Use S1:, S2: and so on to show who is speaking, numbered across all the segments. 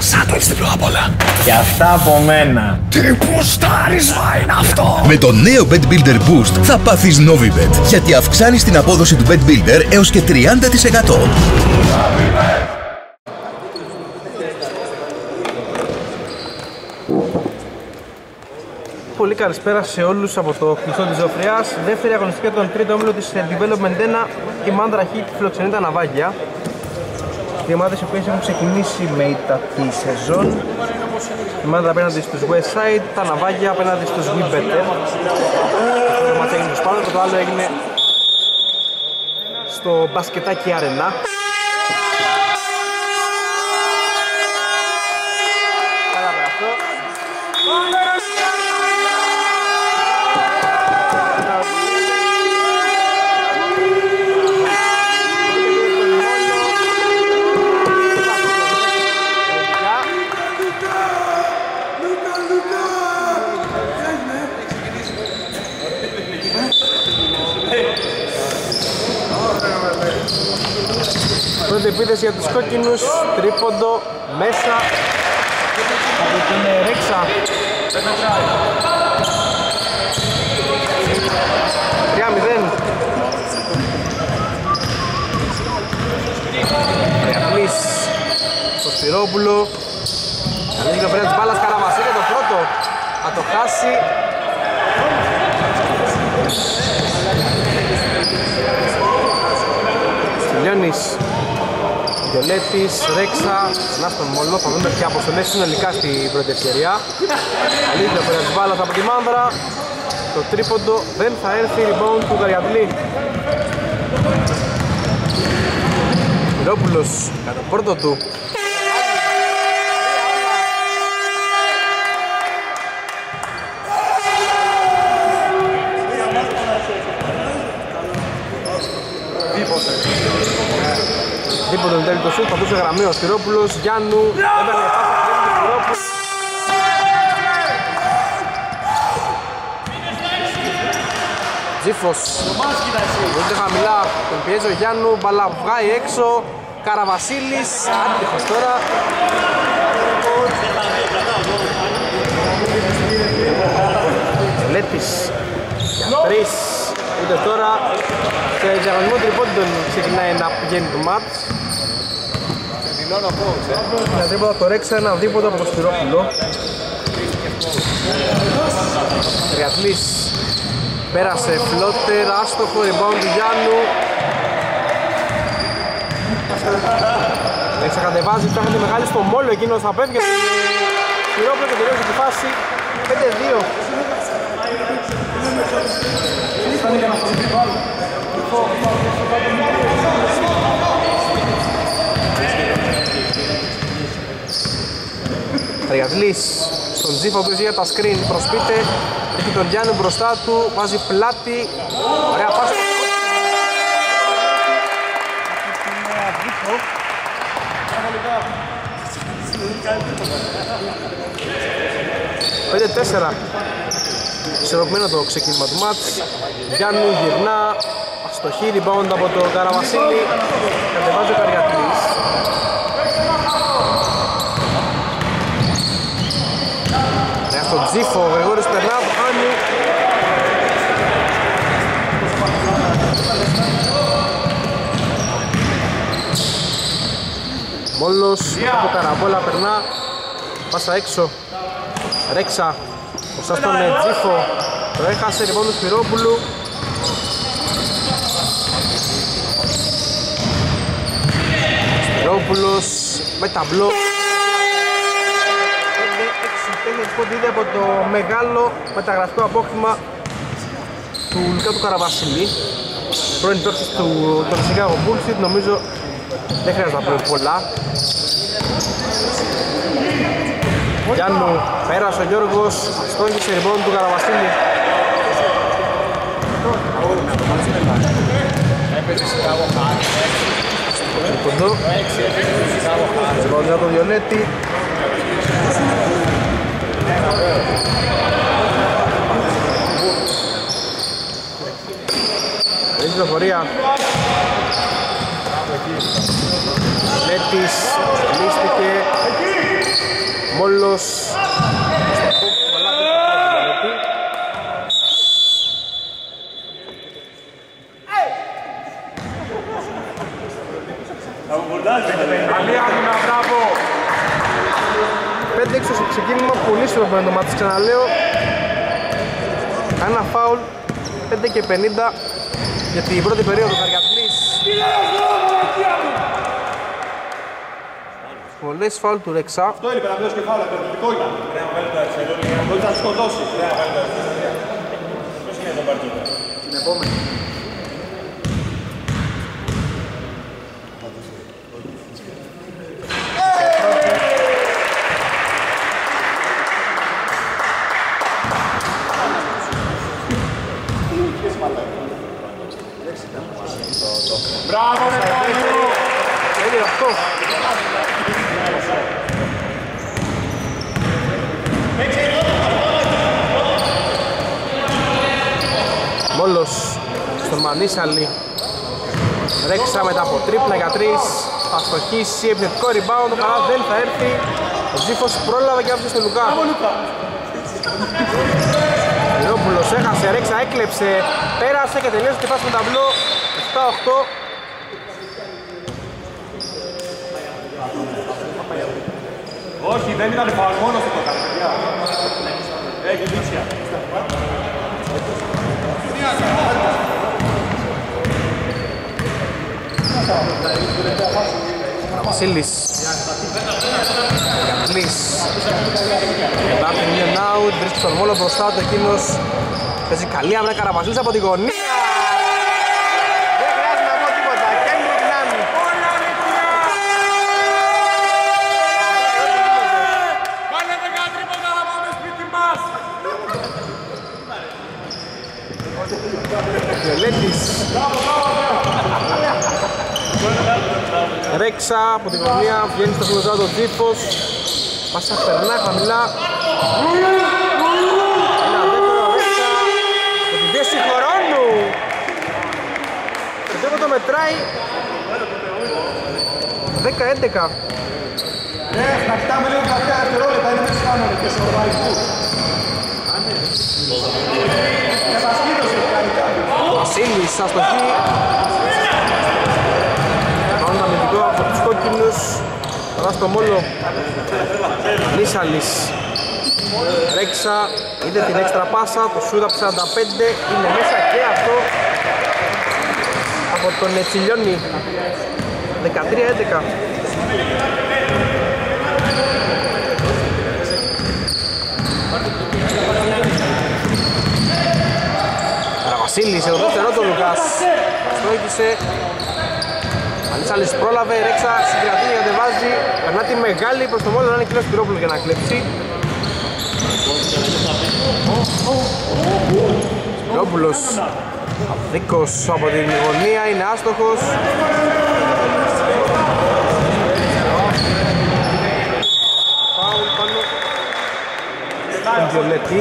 S1: Σαν το έχεις διπλό απ' όλα.
S2: Και αυτά από μένα.
S1: Τι πουστάρισμα είναι αυτό.
S3: Με το νέο Bet Builder Boost θα πάθεις Novibet, γιατί αυξάνεις την απόδοση του Bet Builder έως και 30%.
S4: Πολύ καλησπέρα σε όλους από το κλειστό της Ζωφριάς. Δεύτερη αγωνιστική των τρίτο όμιλο της Development 1, η Mandra Heat φιλοξενεί τα ναυάγια. Οι ομάδες οι οποίες έχουν ξεκινήσει με ήττα τη σεζόν. Η Mandra απέναντι στους West Side, τα ναυάγια απέναντι στους We Better. Το μάτς έγινε στο Σπάνο και το άλλο έγινε στο μπασκετάκι Αρενά. Πρώτη επίθεση για τους κόκκινους, τρίποντο, μέσα από την ε, Ρέξα. 3-0. Ρεαπλής στο Σπυρόπουλο. Ανοίγει το πέρα της μπάλας Καραβασίλη το πρώτο. Θα το χάσει. Στυλιώνης Γιολέτης, Ρέξα, να στον Μολό, θα δούμε ποια αποστολές συνολικά στην πρώτη ευκαιρία. Αλήθεια πέρα της μπάλας από τη Μάνδρα. Το τρίποντο δεν θα έρθει rebound του Γαριαδλή. Μυρόπουλος, κατά πρώτο του. Δίποτο τον τέλει το σουτ, πατούσε γραμμή ο Σπυρόπουλος, Γιάννου, έπαιρνε πάσα, κλείνει τον Σπυρόπουλο. Τζίφος, βρίσκεται χαμηλά, τον πιέζει ο Γιάννου, μπαλά βγάει έξω, Καραβασίλης, άτυχος τώρα. Λέτης, για τρεις, ούτε τώρα σε διαγωνισμό τριπώντων ξεκινάει να πηγαίνει το μάτς. Ένα τρίποντα το Ρέξα, ένα δίποτο από το Σπυρόπουλο. Τριατλής πέρασε φλότερ, άστοχο, rebound του Γιάννου. Ρέξα κατεβάζει, ψάχνεται μεγάλη στο μόλο εκείνος θα πέφτει από Σπυρόπουλο και τελείωσε τη φάση 5-2. Τριαδλής στον Τζίφα που για τα screen προσπίτε έχει τον Γιάννη μπροστά του, βάζει πλάτη. Ωραία πάση Πέντε τέσσερα Ισορροπημένο το ξεκίνημα του μάτς. Γιάννου γυρνά Αστοχή rebound από τον Καραβασίλη. Κατεβάζει ο Καριατλής Ένα στον Τζίφο, ο Γρηγόρης περνά, το χάνει Μόλος από καραβόλα περνά Πάσα έξω. Ρέξα Μπροστά στον ε, Τζίφο. Το έχασε λοιπόν του Σπυρόπουλου. Σπυρόπουλος με ταμπλό 5-6 πόντι είναι από το μεγάλο μεταγραφικό απόκτημα του Λουκά του Καραβασίλη. Πρώην παίκτης του των Chicago Bulls νομίζω δεν χρειάζεται να πούμε πολλά. Γιάννου πέρασε ο Γιώργος στόχισε λοιπόν του Καραβασίλη. Κοντό Λοιπόν για τον Βιολέτη Έχεις πληροφορία Λέτης λύστηκε Μόλος στο κόκκι, πολλά δεν
S2: Καλή άμυνα, μπράβο.
S4: 5-6 στο ξεκίνημα, πολύ στροφμένο το μάτι, ξαναλέω. Ένα φάουλ, 5 και 50 για την πρώτη περίοδο Καριατλής. Πολλές φάουλ του Ρεξά.
S2: Αυτό έλειπε να δώσει κεφάλαιο, το ήταν. Μπορεί να σκοτώσει. Την επόμενη. Μπράβο, ρε Πάνιο!
S4: Έγινε αυτό. Μόλος στον Μανίσαλη. Ρέξα μετά από τρίπλα για τρεις. Θα στοχίσει, επιθετικό rebound, αλλά δεν θα έρθει. Ο Τζίφος πρόλαβε και άφησε στο Λουκά. Λιόπουλος έχασε, Ρέξα έκλεψε. Πέρασε και τελείωσε και φάση με ταμπλό. 7-8
S2: Όχι, δεν ήταν φάουλ, μόνος του το έκανε, παιδιά. Έχει δίξια.
S4: Βασίλης. Γατλής Μπάπη είναι out, βρίσκει τον Βόλο μπροστά του εκείνος. Παίζει καλή άμυνα Καραβασίλης από τη γωνία Δεν χρειάζεται να πω τίποτα, Κέντρικ Νάνι
S2: Πάνε δεκά τρίποτα να πάμε σπίτι μας.
S4: Βιολέτης Ρέξα από την γωνία, βγαίνει στο κλωζάτο ο Τζίφος. Πάσα περνά χαμηλά. Ένα δεύτερο Ρέξα Με την πίεση χρόνου. Το δεύτερο το μετράει. 10-11
S2: Ναι, να κοιτάμε λίγο τα τελευταία δευτερόλεπτα, είναι μέσα πάνω και στο βαϊκού. Κατασκήνωση έχει κάνει κάτι.
S4: Βασίλης αστοχή Πάνω αμυντικό από τους κόκκινους Τώρα στο μόλο Νίσαλης Ρέξα. Είδε την έξτρα πάσα Το σούτ από 45 είναι μέσα και αυτό Από τον Ετσιλιώνη. 13-11 Βασίλης, εδώ δεύτερο το Λουκάς. Στόχισε Ανίσαλης πρόλαβε, Ρέξα συγκρατεί, κατεβάζει Περνά τη μεγάλη προς το μόλο να είναι κοινός Πυρόπουλος για να κλέψει. Πυρόπουλος Δίκος από την γωνία, είναι άστοχος. Φάουλ πάνω. Τον Βιολέτη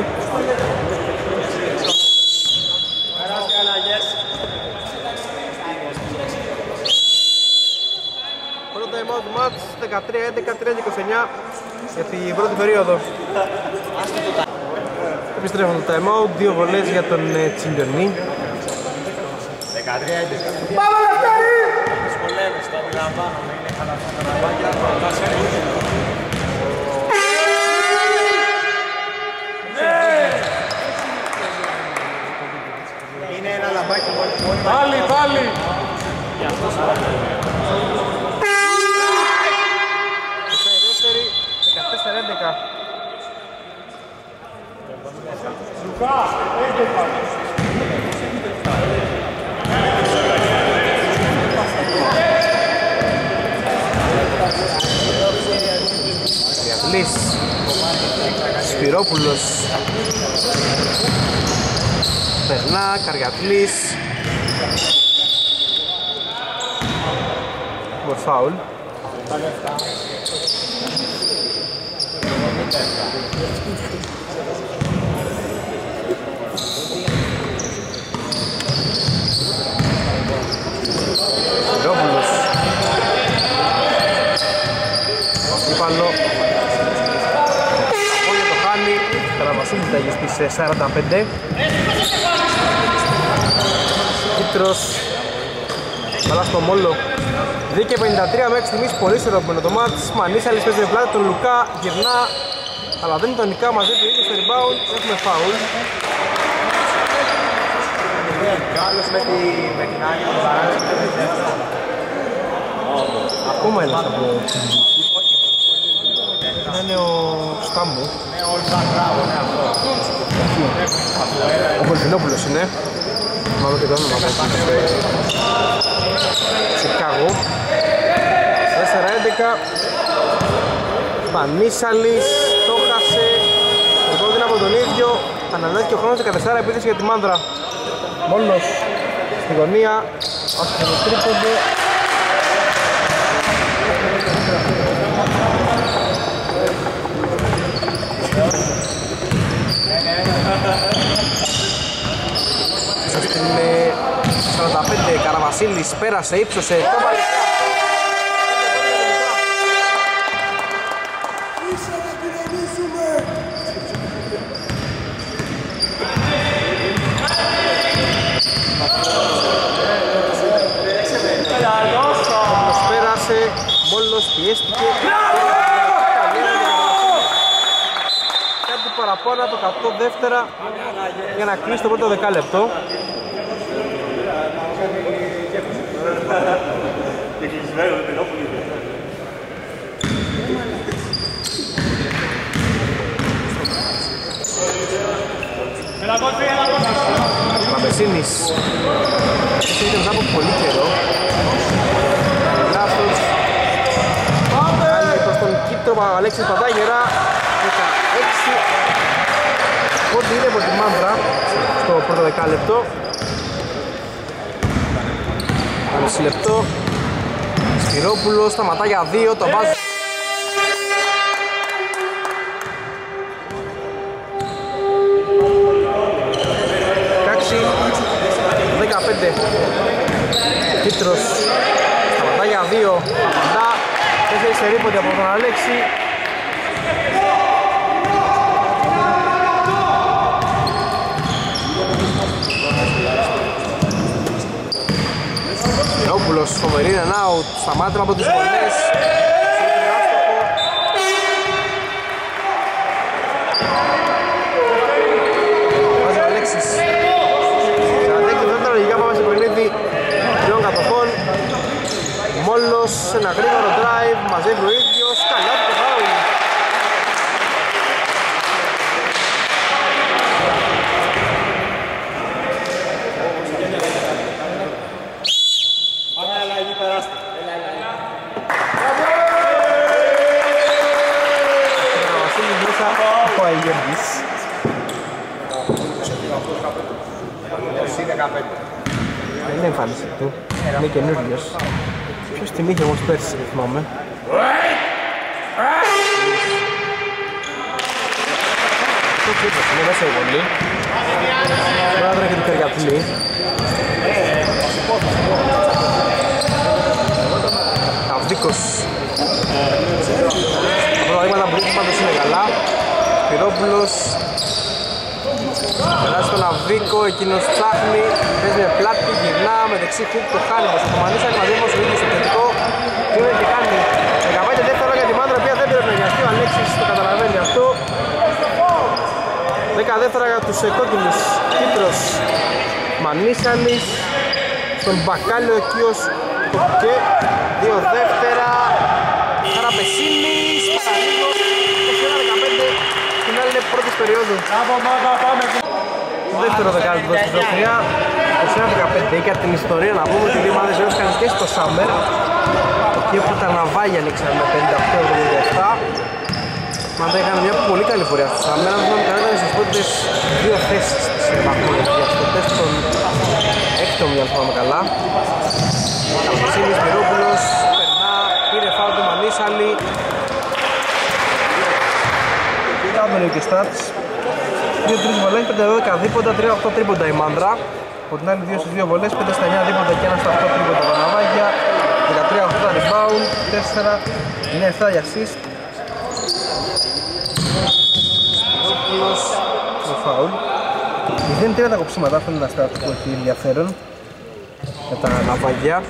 S4: 13, 11, 13, 29 για την πρώτη περίοδο. Επιστρέφω το time out, δύο βολές για τον Τσιντονί. 13-11.
S2: Πάμε Λευτέρη! Δυσκολεύεις τα αντιλαμβάνω, είναι καλά τα καραβάκια, θα Είναι ένα λαμπάκι πολύ πολύ. Πάλι, πάλι!
S4: Για αυτό σου
S2: Λουκά, έντεκα.
S4: Διαβλής Σπυρόπουλος Περνά, Καριατλής Μορ φάουλ Σπυρόπουλος στις ε, 45. Κίτρος. Μπαλά στο Μόλο. 2 και 53 μέχρι στιγμής πολύ ισορροπημένο το μάτς. Μανίσαλης παίζει με πλάτη τον Λουκά, γυρνά. Αλλά δεν είναι τον Νικά μαζί του ίδιο στο rebound. Έχουμε φάουλ. Ακόμα ένας από Δεν είναι ο Στάμου. Ο Βολβινόπουλος είναι. Μάλλον και το όνομα από εκεί. Σικάγο. 4-11. Πανίσαλης, το χάσε. Λοιπόν είναι από τον ίδιο. Ανανέθηκε ο χρόνος 14 επίθεση για τη Μάνδρα. Μόνος στη γωνία. Όχι το τρίποντο. Στην 45 Καραβασίλης πέρασε, ύψωσε το μαλλικά. Μόλος πέρασε, μόλος πιέστηκε. Κάτι παραπάνω από 100 δεύτερα για να κλείσει το πρώτο δεκάλεπτο. Παπεσίνης Έρχεται μετά από πολύ καιρό. Λάθος Άλλη προς τον Κίτρο Αλέξης Παπάγερα. 16 Πόντι είναι από τη Μάντρα στο πρώτο δεκάλεπτο. Μισή λεπτό Σπυρόπουλος σταματά για δύο, το βάζει. Εντάξει, 15 Κίτρος σταματά για δύο. Απαντά, τέσσερις ερήπονται από τον Αλέξη Νεόπουλος φοβερή είναι out, σταμάτημα από τις βολές Βάζει ο Αλέξης. 46 δεύτερα λογικά πάμε σε παιχνίδι. Τριών κατοχών Μόλος, ένα γρήγορο drive, μαζεύει ο ίδιος, καλάθι και φάουλ Ο Βασίλης μέσα από Αγιώργης Δεν είναι εμφάνιση του, είναι καινούργιος. Ποιος την είχε όμως πέρσι, δεν θυμάμαι. Το κύπρος είναι μέσα η βολή Μάδρα και του Καριατλή Αυδίκος Τα προγράμματα που ρίχνει πάντως είναι καλά. Πυρόπουλος Περάσει τον Αβίκο, εκείνος ψάχνει Παίζει με πλάτη, γυρνά, με δεξί χουκ το χάνει Πως το Μανίσα και μαζεύει ο ίδιος στο τελικό. Τι είναι και κάνει. 15 δεύτερα για τη Μάντρα, η οποία δεν πρέπει να νοιαστεί Ο Αλέξης το καταλαβαίνει αυτό. 10 δεύτερα για τους ε, κόκκινους Κίτρος Μανίσαλης Στον Μπακάλιο Εκείος και δύο δεύτερα. Καραπεσίνης Παραλίγο 21-15 Στην άλλη είναι πρώτης περίοδου. Το δεύτερο δεκάλεπτο στην Ζωφριά 21-15 για την ιστορία να πούμε ότι οι δύο ομάδες έδωσαν και στο Σάμερ εκεί όπου τα ναυάγια ανοίξαν με 58-77 Μα δεν έκανε μια πολύ καλή πορεία στο Σάμερ αν θυμάμαι καλά ήταν στις πρώτες δύο θέσεις της βαθμολογίας στο τεστ των έκτομη αν θυμάμαι καλά. Καλπισίνης, Μυρόπουλος, περνά, πήρε φάουλ του Μανίσαλη. Κάμερο και στάτς 2-3 βολές, 5-12 δίποτα, 3-8 τρίποντα η Μάντρα Από την άλλη 2 στις 2 βολές, 5 στα 9 δίποτα και 1 στα 8 τρίποντα τα ναυάγια 13-8 τα rebound, 4 9-7 για assist Μυρόπουλος φάουλ. 0-3 τα κοψίματα, αυτό είναι ένα στράτο που έχει ενδιαφέρον για τα ναυαγιά.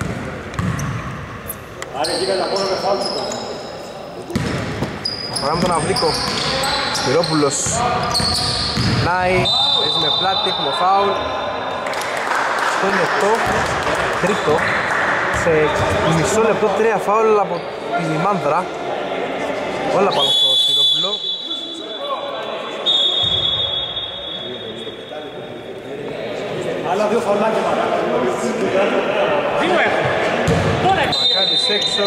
S4: Παράμε τον Αυρίκο. Σπυρόπουλος. Νάι. Παίζεις με πλάτη, έχουμε φάουλ. Στο λεπτό. Τρίτο. Σε μισό λεπτό τρία φάουλ από τη Μάνδρα. Όλα πάνω στο Σπυρόπουλο.
S2: Άλλα δύο φαουλάκια
S4: Μακάρις έξω.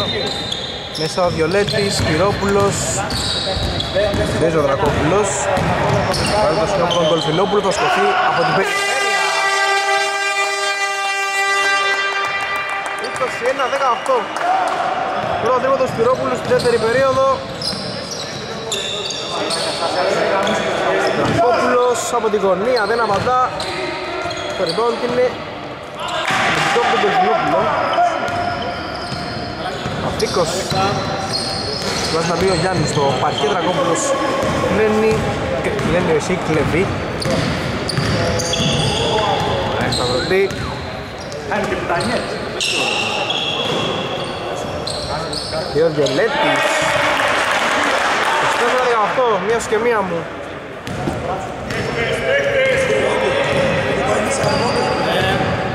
S4: Μέσα ο Βιολέτης, Σπυρόπουλος. Παίζει ο Δρακόπουλος. Πάρει το σκηνό από τον Κολφινόπουλο, το σκοφεί από την περιφέρεια. 21-18. Πρώτο τρίπο του Σπυρόπουλου στην δεύτερη περίοδο. Δρακόπουλος από την γωνία, δεν απαντά. Το rebound είναι το του Κολφινόπουλο. Αυτίκος Βάζει να μπει ο Γιάννης στο παρκέ Δρακόπουλος κλαίνει, κλαίνει εσύ κλεβεί Έχει σταυρωτή
S2: Κάνει και πιτανιές.
S4: Γιώργο Λέτης. 24-18, μία σου και μία μου.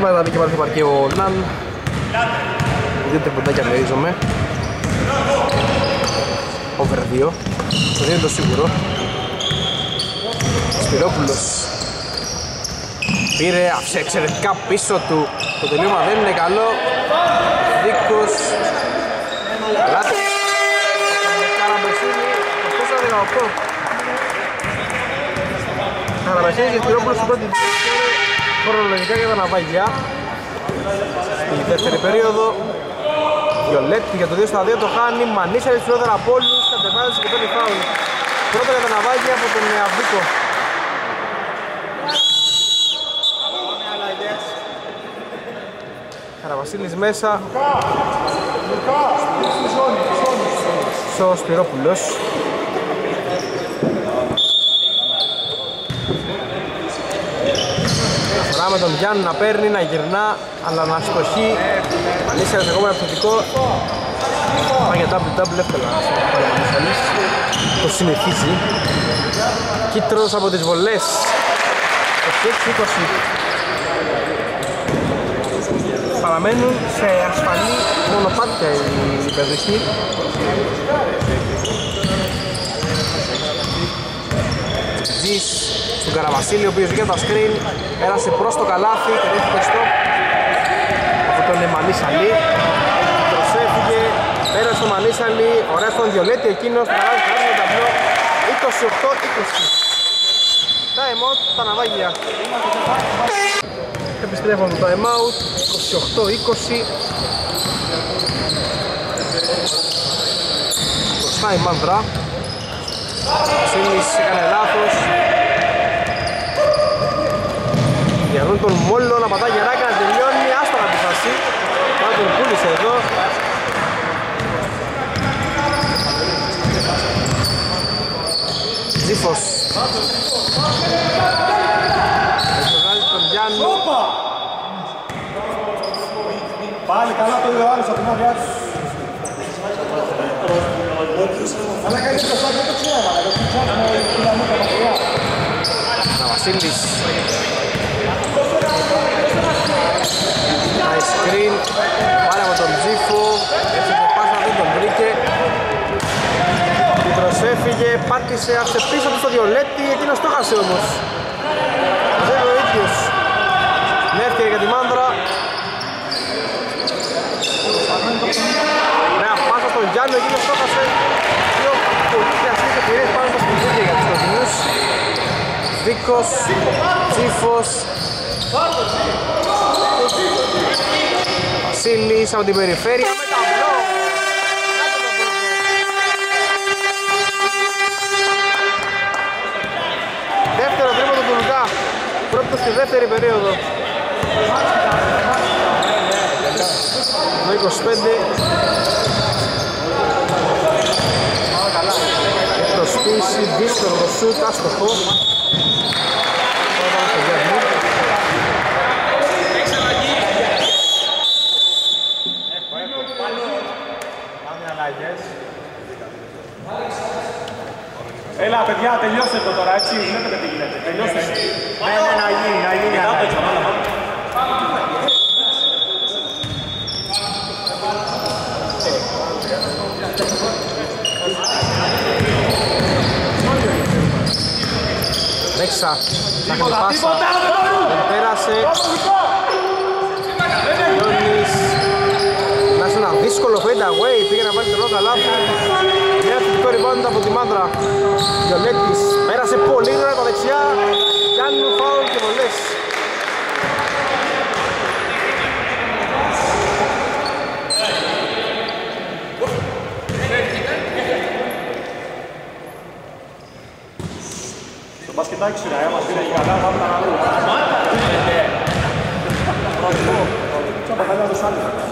S4: Μα να μπει και πάλι στο παρκέ ο Ναν Δύο τριποντάκια μερίζομαι Over 2 Το δύο είναι το σίγουρο. Σπυρόπουλος. Πήρε, άφησε εξαιρετικά πίσω του. Το τελείωμα δεν είναι καλό. Δίκος. Λάτι Καραμπεσίνη 24-18 Καραμπεσίνη και Σπυρόπουλος στην πρώτη χρονολογικά για τα ναυάγια. Στη δεύτερη περίοδο Βιολέτη για το 2 στα 2 το χάνει Μανίσαρης ψηλότερα από όλους Κατεβάζει και παίρνει φάουλ Πρώτα για τα ναυάγια από τον Νεαβίκο Καραβασίλης μέσα Στο Σπυρόπουλος Φορά με τον Γιάννη να παίρνει, να γυρνά, αλλά να στοχεί. Μανίσιας ακόμα επιθετικό. Πάει για double double εύκολα στο Μανίσιας. Το συνεχίζει. Κίτρος από τις βολές. 26-20. Παραμένουν σε ασφαλή μονοπάτια οι παιδικοί. Τζις στον Καραβασίλη, ο οποίος βγαίνει τα screen, πέρασε προς το καλάθι και δέχεται stop από τον Μανίσαλη. Προσέφυγε, πέρασε τον Μανίσαλη, ωραία στον Διολέτη εκείνος, παράδειγμα το ταμπλό, 28-20. Time out, τα ναυάγια. Επιστρέφουμε το time out, 28-20. Μπροστά η Μάνδρα. Βασίλης έκανε λάθος. Τον Μόλο να πατάει γεράκι να τελειώνει. Άστα να τη φάση. Πάρα τον πούλησε εδώ. Τζίφος. Έχει βγάλει τον Γιάννη.
S2: Πάλι καλά το είδε ο άλλος από την άδειά του. Αλλά κάνει το σάκι, δεν το ξέρω, αλλά το ψάχνω, είδαμε τα μακριά.
S4: Βασίλης screen Πάρε από τον Τζίφο Έτσι και πάσα δεν τον βρήκε. Πίτρος έφυγε, πάτησε, άφησε πίσω του στο Διολέτη Εκείνος το χάσε όμως. Μαζεύει ο ίδιος. Μια ευκαιρία για τη Μάνδρα. Νέα πάσα στον Γιάννη, εκείνος το χάσε. Δύο πολύ χρειαστικές ευκαιρίες πάνω στο σπουδίδια για τους κοντινούς Βίκος, Τσίφος Βασίλης από την περιφέρεια με ταμπλό Δεύτερο τρίποντο του Λουκά Πρώτος στη δεύτερη περίοδο. Το 25 Προσπίση, δύσκολο το σούτ, άστοχο
S2: παιδιά, τελειώστε το τώρα, έτσι. Βλέπετε τι γίνεται. Τελειώστε.
S5: Ναι, ναι, να γίνει, να γίνει.
S2: Μετά το έτσι, πάμε, πάμε.
S4: Ρέξα, θα κάνει
S2: Τίποτα,
S4: πάσα.
S2: τίποτα, δεν μπορούν.
S4: Δεν πέρασε.
S2: Ναι,
S4: Γιώνης. Να σε ένα δύσκολο fade away, πήγε να βάλει τρελό καλάθι. Μια θετικό rebound από τη μάντρα. Γιονέτης πέρασε πολύ γρήγορα τα δεξιά. Γιάννου φάουλ και βολές.
S2: Το μπασκετάκι σου, ρε, μας πήρε καλά, πάμε να δούμε.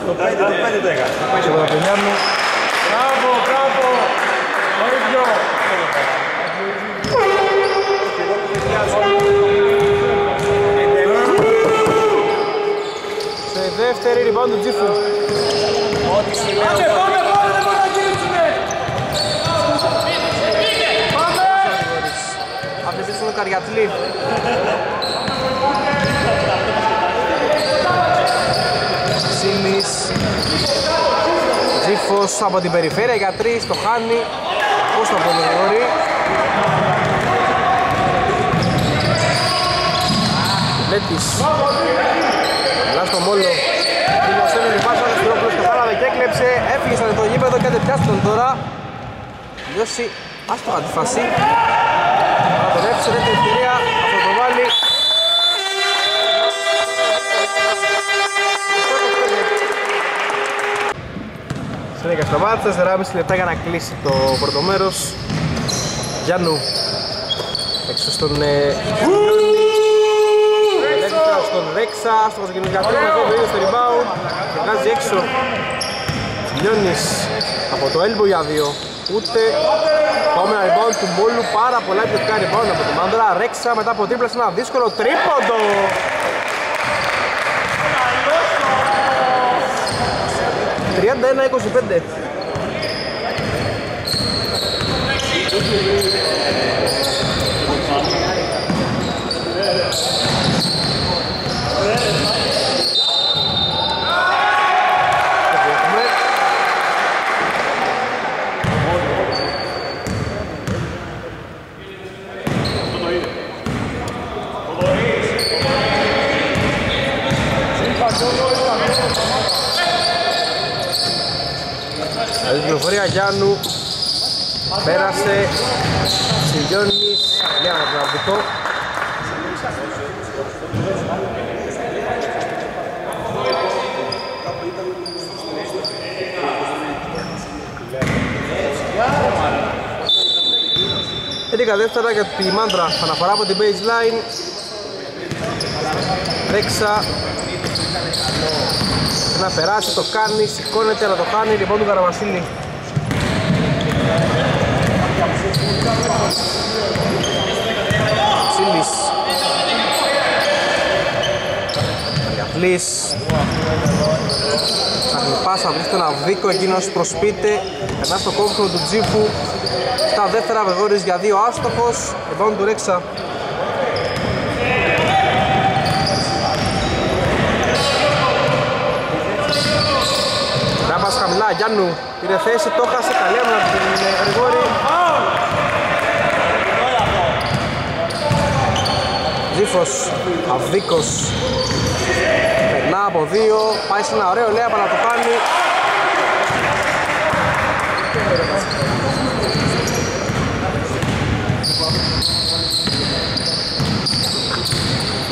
S5: Το 5 το 5 το έκανες.
S4: Και από τον Γιάννου.
S2: Μπράβο, μπράβο. Το ίδιο.
S4: Σε δεύτερη rebound του Τζίφου.
S2: Άντε, πάμε, πάμε, δεν μπορούμε να γυρίσουμε. Πάμε.
S4: Απαιτήσει τον Καριατλή. Σίλης. Τζίφος από την περιφέρεια για τρεις, το χάνει. Πώς θα αποδεγόρει. Λέτης. Μιλάς στο μόλο. Δημοσένει την πάσα, ο Σπυρόπουλος κατάλαβε και έκλεψε. Έφυγε σαν το γήπεδο και δεν πιάσει τον τώρα. Λιώσει άστοχα τη φάση. Θα τον έφυσε δεύτερη ευκαιρία, θα το βάλει. Συνέχεια στο μάτς, 4,5 λεπτά για να κλείσει το πρώτο μέρος. Γιάννου, έξω στον ε, Ελεύθερα στον Ρέξα, άστοχος για τρία μετά το ίδιο στο rebound και βγάζει έξω. Λιώνης από το elbow για δύο. Ούτε Πάμε rebound του Μόλου, πάρα πολλά επιθετικά rebound από τη Μάνδρα. Ρέξα μετά από τρίπλα σε ένα δύσκολο τρίποντο. Τριάντα ένα 25 Καλή πληροφορία Γιάννου Πέρασε Σιλιώνης Για να τον αρμπητό Έντικα δεύτερα για τη Μάντρα. Αναφορά από την baseline. Ρέξα. Να περάσει, το κάνει, σηκώνεται αλλά το χάνει, λοιπόν του Καραβασίλη. Σίλης. Αριαθλής. Ψάχνει πάσα, βρίσκεται ένα βίκο, εκείνος προσπείται, περνά στο κόμφωνο του Τζίφου. Στα δεύτερα Βεγόρης για δύο άστοχος, λοιπόν του Ρέξα. Ράμπας χαμηλά, Γιάννου πήρε θέση, το χάσε, καλή άμυνα από τον ε, Γρηγόρη. Ζήφος, Αβδίκος, περνά από δύο, πάει σε ένα ωραίο λέει, να το κάνει.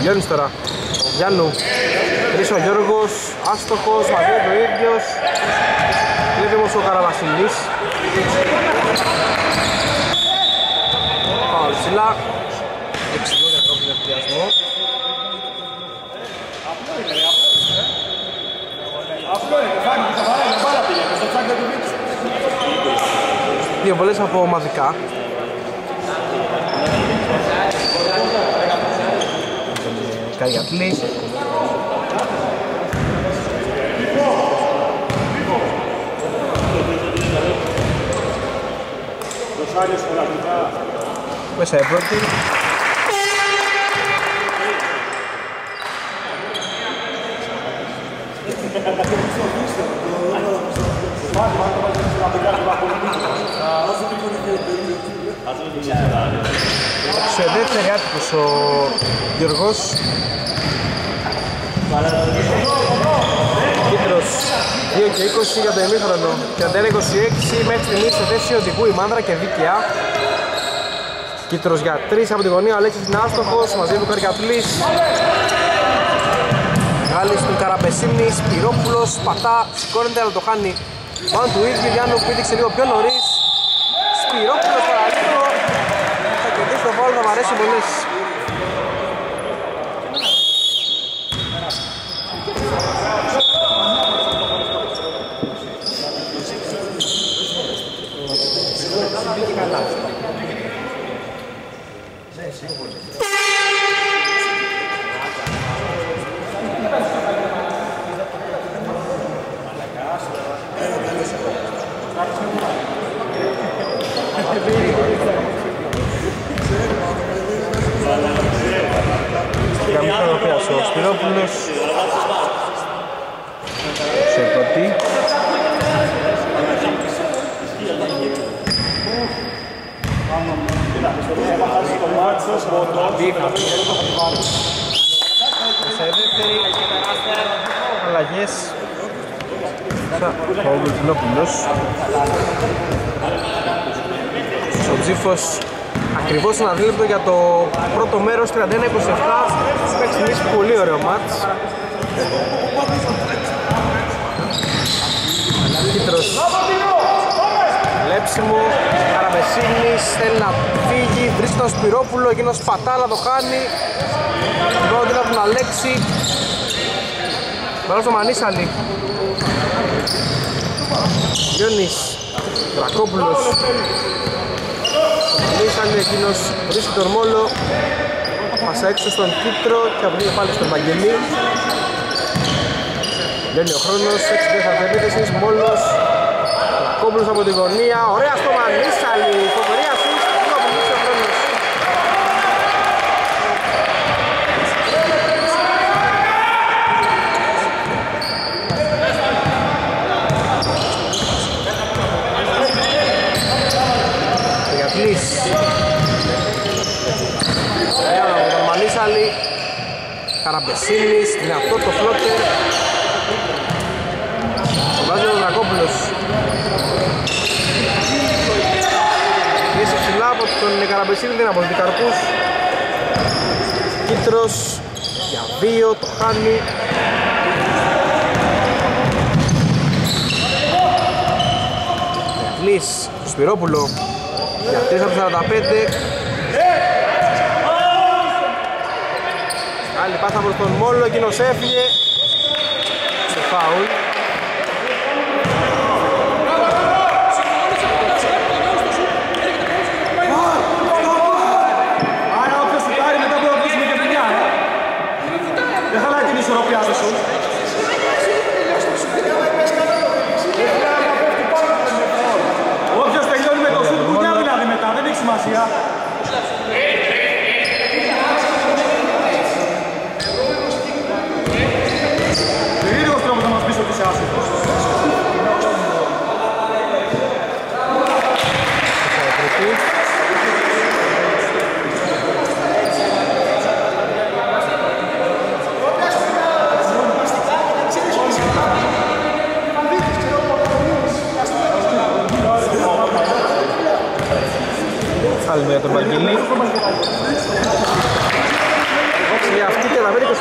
S4: Γιάννης τώρα, Γιάννου, Τρεις ο Γιώργος, άστοχος, μαζεύει ο ίδιος. Βλέπει όμως ο Καραβασιλής. Πάω ψηλά Εξηγώ για να κάνω τον ευθυασμό
S2: Αυτό είναι, φάνηκε, θα βαράει με μπάλα πήγαινε, στο τσάκ δεν του δείξει.
S4: Δύο βολές από ομαδικά. Καριατλής Μέσα η πρώτη. Σε δεύτερη άτυπος ο Γιώργος Κίτρος 2 και 20 για το ημίχρονο. 31-26 μέχρι στιγμή σε θέση οδηγού η Μάνδρα και δίκαια Κίτρος για 3 από τη γωνία, ο Αλέξης είναι άστοχος, μαζί του Καρκαπλής Γάλλης του Καραπεσίνη, Σπυρόπουλος, πατά, σηκώνεται αλλά το χάνει Πάνω του ίδιου Γιάννου που πήδηξε λίγο πιο νωρίς. Σπυρόπουλος παραλίγο Θα κερδίσει το φάουλ, θα μ' αρέσει πολύ Για μην χρονοποιάς ο Σπυρόπουλος Σε πρώτη Σε δεύτερη Αλλαγές Θα ο Βουλτινόπουλος Ο Τζίφος Ακριβώς ένα δίλεπτο για το πρώτο μέρος 31-27 Μέχρι στιγμής πολύ ωραίο μάτς. Κίτρος Λέψιμο Καραβεσίνης θέλει να φύγει βρίσκει τον Σπυρόπουλο εκείνος πατάλα το χάνει. Πρώτη από τον Αλέξη Βάλω στο Μανίσαλη. Γιώνης Δρακόπουλος Μανίσαλη εκείνος βρίσκει τον Μόλο Πάσα έξω στον Κίτρο και αυγεί πάλι στον Βαγγελή. Λένε ο χρόνος, 6 δεύτερα επίθεσης, Μόλος Δρακόπουλος από τη γωνία, ωραία στο Μανίσαλη, φοβερή assist, λίγο από ο χρόνος Τριγαθλής Ωραία από τον Μανίσαλη Καραμπεσίνης, δυνατό το φλότερ Το βάζει ο Δρακόπουλος Πίεση ψηλά από τον Καραμπεσίνη, δεν από τον Καρπούς. Κίτρος για δύο, το χάνει. Τριγαθλής, στο Σπυρόπουλο για 3 από 45 Άλλη πάσα προς τον Μόλο, εκείνος έφυγε. Σε φάουλ
S2: Άρα όποιος σουτάρει μετά μπορεί να κλείσουμε και δουλειά, ε. Δεν χαλάει την ισορροπία του σου. Όποιος τελειώνει με το σουτ, δουλειά δηλαδή μετά, δεν έχει σημασία. Περίεργος τρόπος να μας πεις ότι είσαι άσχετος.
S4: Άλλη μία τον Βαγγελή. Για αυτή και τα 27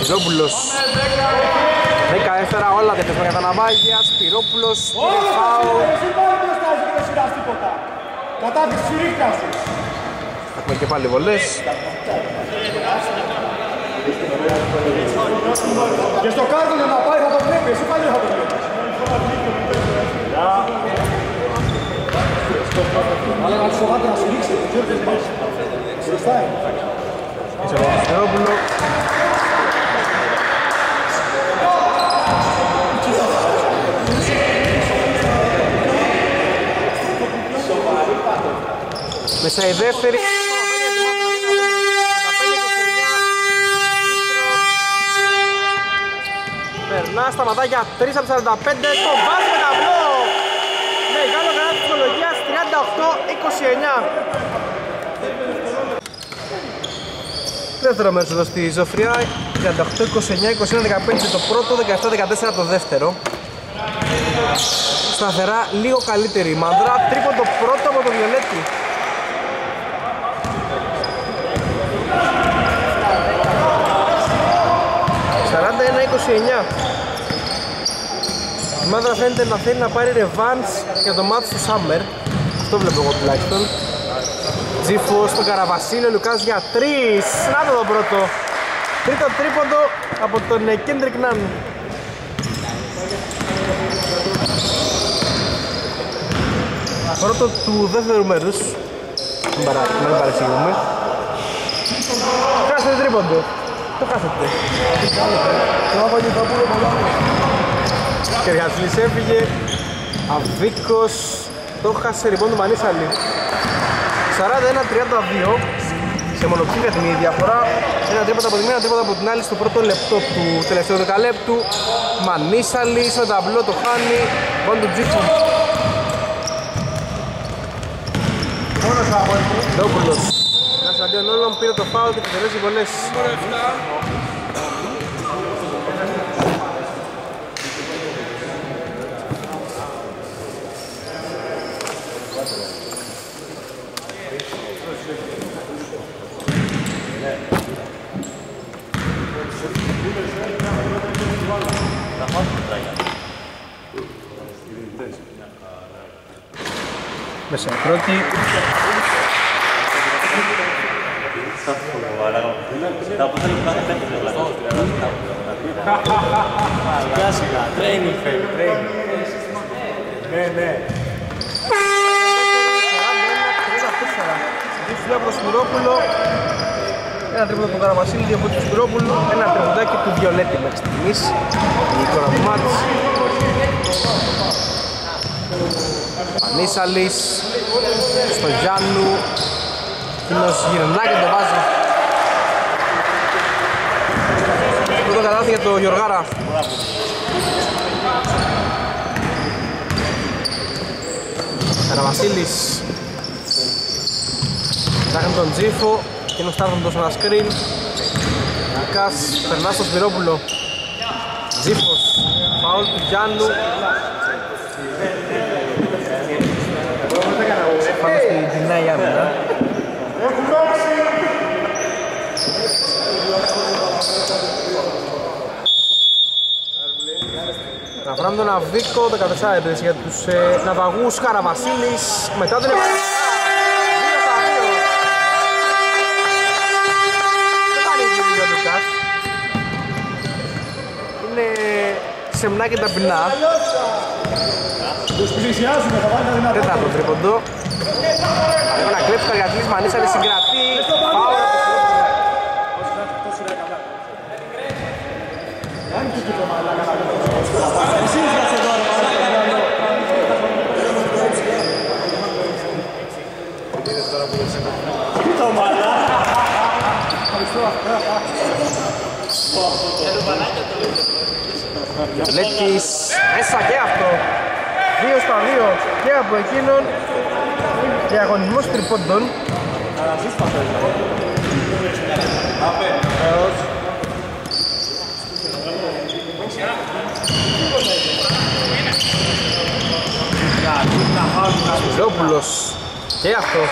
S4: Σπυρόπουλος 14 όλα δεν για τα ναυάγια. Σπυρόπουλος πήρε φάουλ
S2: Εσύ πάλι μπροστά σου και δεν σειράς τίποτα. Κατά της συρρήχτας σου.
S4: Έχουμε και πάλι βολές
S2: Και στο κάρτο να πάει θα το βλέπει, εσύ πάλι δεν θα το βλέπεις. Αλλά να τους φοβάται να σου ρίξει, δεν ξέρεις.
S4: Πίσω από τον Σπυρόπουλο. Μέσα η δεύτερη. Περνά στα ματάκια 3 από 45, το βάζει με ταυλό. Μεγάλο γράμμα ψυχολογίας 38-29. Δεύτερο μέρος εδώ στη Ζωφριά 38-29, 21-15 το πρώτο, 17-14 το δεύτερο. Σταθερά λίγο καλύτερη η Μανδρά, τρίποντο πρώτο από το Βιολέτη. Η Μάνδρα φαίνεται να θέλει να πάρει ρεβάνς για το μάτι του Σάμερ. Αυτό βλέπω εγώ τουλάχιστον. Τζίφο στον Καραβασίλειο, Λουκάς για τρεις. Να το το πρώτο. Τρίτο τρίποντο από τον ε, Κέντρικ Ναν. Πρώτο του δεύτερου μέρους. Μην παρα- μην παρεξηγούμε. Χάσετε τρίποντο. Το χάσετε. Κεργατζλής έφυγε. Αβίκος το χάσε λοιπόν του Μανίσαλη. 41-32 σε μονοψήφια την ίδια διαφορά. Ένα τρίποντα από τη μία, ένα τρίποντα από την άλλη στο πρώτο λεπτό του τελευταίου δεκαλέπτου. Μανίσαλη στο ταμπλό το χάνει. Πόν του Τζίφου. Ντόπουλος. Ένας αντίον όλων πήρε το φάουλ και θα τελειώσει πολλές. Μέσα η πρώτη.
S5: Σιγά σιγά, training φεύγει, training. Ναι, ναι.
S4: 2 από τον Σπυρόπουλο, ένα τρίποντο από τον Καραβασίλη, δύο από τον Σπυρόπουλο, ένα τριποντάκι του Βιολέτη μέχρι στιγμής. Η εικόνα του μάτς. Πανίσαλης, στο Γιάννου, εκείνος γυρνά και το βάζει. Πρώτο καλάθι για το Γιωργάρα. Καραβασίλης. Ψάχνει τον Τζίφο, εκείνος στάρθουν τόσο ένα screen. Λουκάς περνά στο Σπυρόπουλο. Τζίφος, φάουλ του Γιάννου Πάνω στη δεινά η άμυνα Να βράμε τον Αβίκο, 14 έπαιζε για τους ε, ναυαγούς Καραβασίλης μετά τον επανεκκίνηση. Δύο στα δύο. Δεν κάνει ίδιο ο Λουκάς. Είναι σεμνά και ταπεινά.
S5: Τους πλησιάζουμε, θα βάλει τα δυνατά.
S4: Τέταρτο τρίποντο. Πρέπει να κλέψει το Αργατλής Μανίσα, δεν συγκρατεί. Φάουλ από το
S5: Κοίτα ομάδα.
S4: Λέτης μέσα και αυτό. Δύο στα δύο και από εκείνον. Διαγωνισμός τριπώντων. Σπυρόπουλος και αυτό.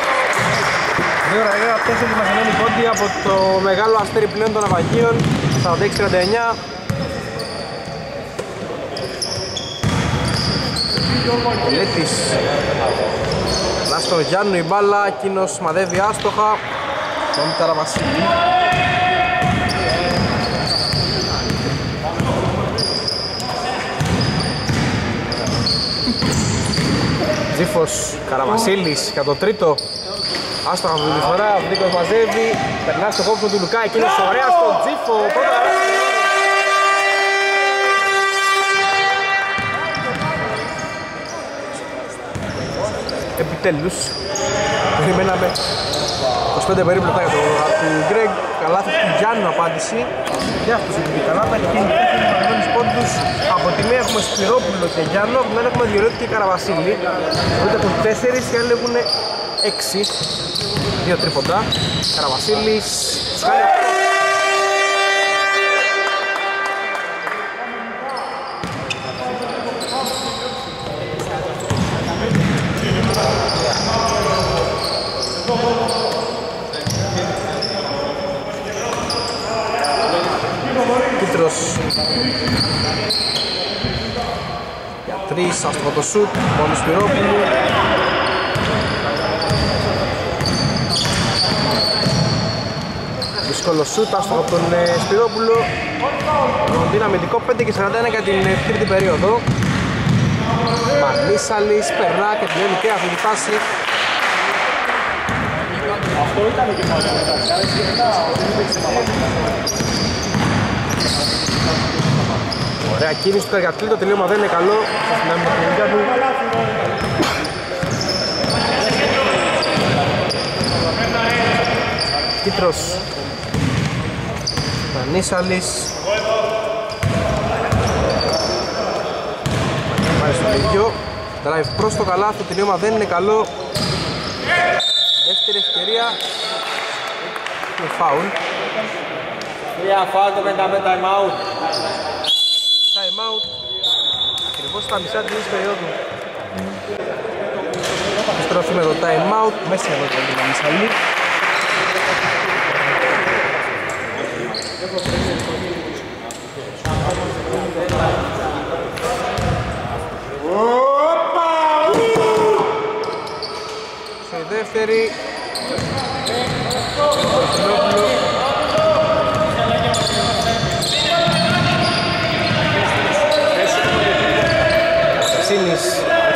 S4: Δύο ωραία γρήγορα τέσσερις μαζεμένοι πόντι από το μεγάλο αστέρι πλέον των Αβαγίων 46-39 Λέτης. Να στο Γιάννου η μπάλα, εκείνος μαδεύει άστοχα. Τον Καραβασίλη. Τζίφος, Καραβασίλης για το τρίτο. Άστοχα αυτή τη φορά, ο Βρίκος μαζεύει, περνά στο κόψο του Λουκά, εκείνος ωραία στο τζίφο, πρώτα Επιτέλους, περιμέναμε 25 περίπου λεπτά για το του Γκρέγκ, καλάθι του Γιάννου απάντηση. Και αυτός έχει την καλά, και είναι παραδεμένους πόντους. Από τη μία έχουμε Σπυρόπουλο και Γιάννο, από την άλλη έχουμε Διορέτη και Καραβασίλη, οπότε έχουν 4 και άλλοι έχουν 6, δύο τρίποντα, Καραβασίλης, σκάλει αυτό. Κίτρος για τρεις, άστοχο το σουτ, μόνο Σπυρόπουλου. Δύσκολο σουτ, άστοχο από τον ε, Σπυρόπουλο. Ροντίν αμυντικό 5 και 41 για την ε, τρίτη περίοδο. Μανίσαλης περνά και τελειώνει και αυτή τη φάση.
S2: Αυτό ήταν και πάλι μεταξύ, αλλά σχετικά δεν υπήρξε
S4: Ωραία κίνηση του Καργατλή, το τελείωμα δεν είναι καλό. Στην άμυνα του Γιάννου Κίτρος Μανίσαλης Πάει στο ίδιο Drive προς το καλάθι, το τελείωμα δεν είναι καλό. Δεύτερη ευκαιρία. Και φάουλ
S5: Τρία φάουλ το μετά με time out.
S4: Time out. Ακριβώς στα μισά της περίοδου. Επιστροφή με το time out Μέσα εδώ το λίγο μισαλή. Σε δεύτερη Κωνσταντινόπουλο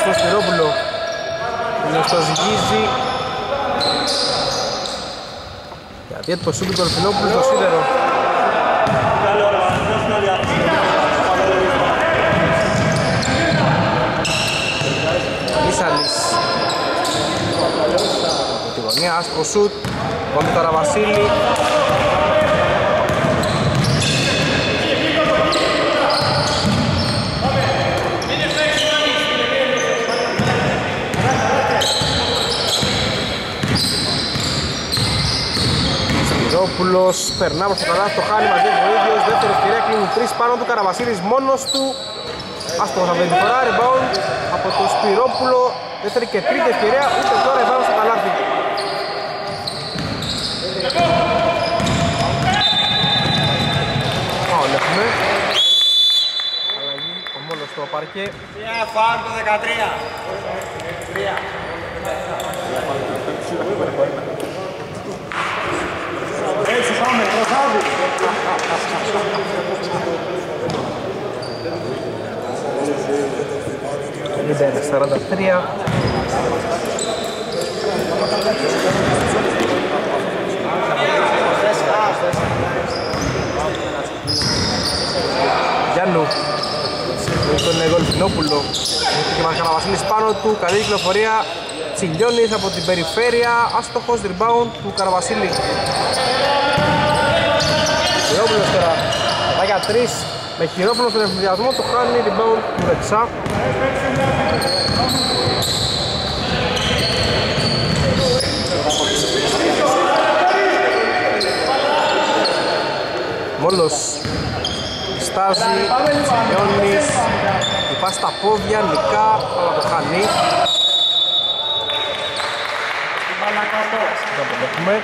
S4: στο Σπυρόπουλο το ζυγίζει γιατί το σούτ του Κορφινόπουλου στο σίδερο. Ίσαλης από τη γωνία άστρο σούτ. Κόμπι τώρα Βασίλη Παπαδόπουλος περνά προς το καλάθι, το χάνει μαζί ο ίδιος, δεύτερη ευκαιρία κλείνει τρεις πάνω του, Καραβασίδης μόνος του, άστοχος από την φορά, rebound από τον Σπυρόπουλο, δεύτερη και τρίτη ευκαιρία, ούτε τώρα η στο καλάθι. Πάω έχουμε. Αλλαγή, ο μόνος του απαρκέ.
S5: Μια φάρ το 13.
S2: 13. Πάμε, τροφάδι.
S4: Λίμπερ 43 Γιάννου. Με τον Γολφινόπουλο και μας Καραβασίλης πάνω του, καλή κυκλοφορία. Τσιλιώνης από την περιφέρεια, άστοχος rebound του Καραβασίλη Χειρόπουλος τώρα, πατά για τρεις με χειρόπουλο στον ευθυνδιασμό το χάνει rebound του Ρεξά Μόλος Στάζει, Τσιλιώνης Υπά στα πόδια, νικά, αλλά το χάνει. Δεν αποδέχουμε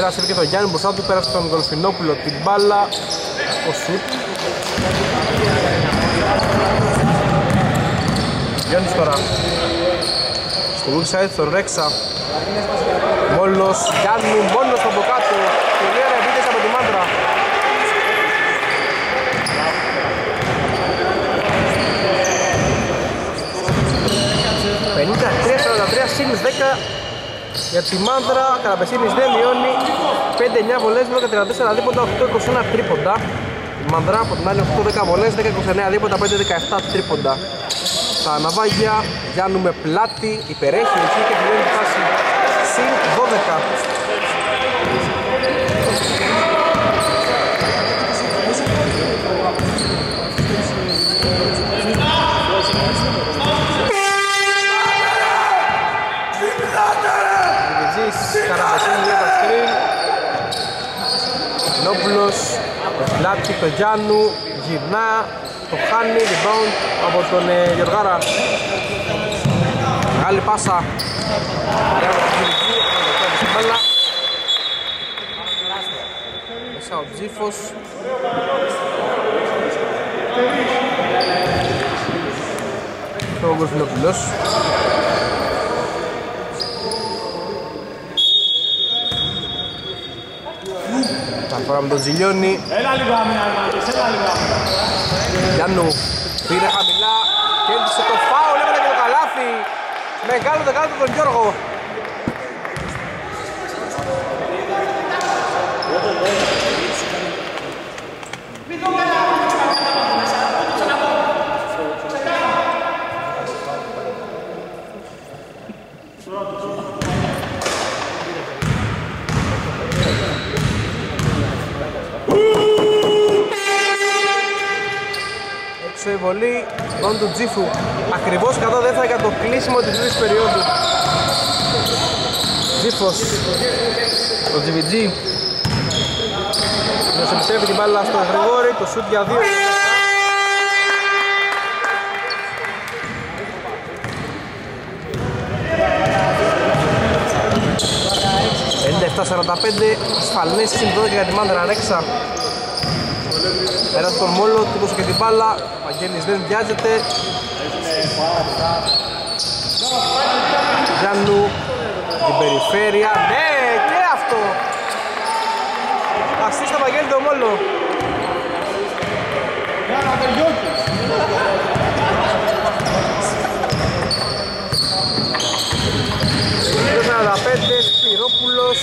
S4: Πέρασε και τον Γιάννη μπροστά του, πέρασε τον Γολφινόπουλο την μπάλα, ο σουτ. Γιάννης τώρα. Στο weak side στον Ρέξα. Μόλος Γιάννου μόνος από κάτω. Πολύ ωραία επίθεση από τη Μάντρα. «53-43 συν 10 για τη Μάντρα, Καραπεσίνης δεν μειώνει. 5-9 βολές, 10-34 δίποτα, 8-21 τρίποντα. Η Μαντρά από την άλλη 8-10 βολές, 10-29 δίποτα, 5-17 τρίποντα. Τα ναυάγια, Γιάννου με πλάτη, υπερέχει εκεί και τελειώνει τη φάση συν 12 Βιτζής, Καραπεσίνη για τα σκριν Νόπουλος, το πλάτη, το Γιάννου, γυρνά, το χάνει, rebound από τον ε, Γεωργάρα. Μεγάλη πάσα. Για τον Βιτζή, από την μπάλα. Μέσα ο Τζίφος Το Γκορφινόπουλος Τα φορά με τον Τζιλιόνι
S2: Έλα λίγο άμυνα, Μάγκες, έλα λίγο άμυνα.
S4: Γιάννου πήρε χαμηλά, κέρδισε το φάουλ, έβαλε και το καλάθι. Μεγάλο δεκάλεπτο τον Γιώργο. Η βολή τον του Τζίφου. Ακριβώς 100 δεύτερα για το κλείσιμο της τρίτης περίοδου. Τζίφος. Το GVG. Μας επιστρέφει την μπάλα στο Γρηγόρη. Το σουτ για δύο. 57-45 ασφαλές συν 12 για τη Μάντρα Ρέξα Πέρα τον Μόλο, τύπωσε και την μπάλα. Βαγγέλης δεν βιάζεται. Γιάννου την περιφέρεια. Ναι και αυτό. Αστή στο Βαγγέλη τον Μόλο. Το 45 Σπυρόπουλος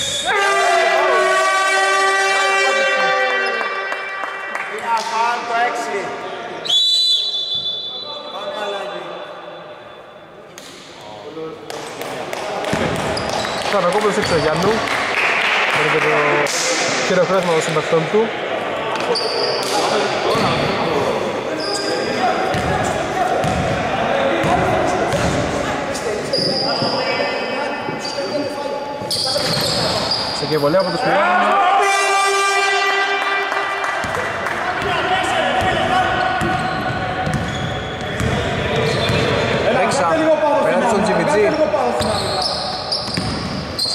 S5: Μια φάουλ το 6. Πάμε αλλαγή.
S4: Ξανακόπλος έξω ο Γιάννου. Παίρνει και το χειροκρότημα των συμπαθών του. Σε και βολέα από το σπιρό Ρέξα, πέρασε στον Τζιμιτζή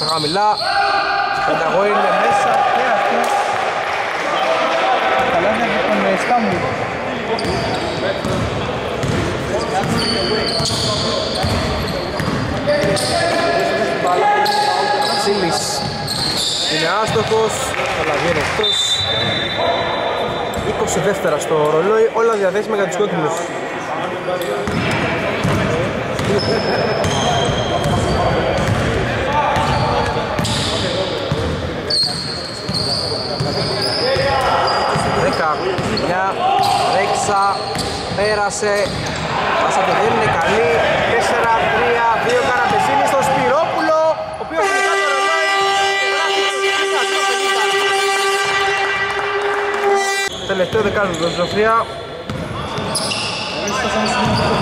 S4: Πάσα χαμηλά. Πενταγό είναι μέσα. Και αυτή. Καλά είναι από τον Στάμπουλ Βασίλης είναι άστοχος, αλλά βγαίνει εκτός. 20 δεύτερα στο ρολόι, όλα διαθέσιμα για τους κόκκινους Δέκα, μια, Ρέξα, πέρασε, πάσα του δεν είναι καλή, 4, 3, 2, Καραπεσίνη στο Σπυρόπουλο, ο οποίος είναι κάτω ρολόι και γράφει το 60, 50. Τελευταίο δεκάλεπτο του Ζωφρία.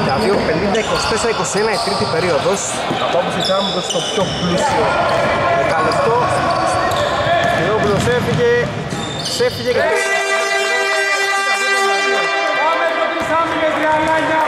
S4: Για 2, 50, 24, 21 η τρίτη περίοδος. Από άποψη Τσάμπος στο πιο πλούσιο δεκάλεπτο. Σπυρόπουλος έφυγε, ξέφυγε και
S2: Bye, bye, bye.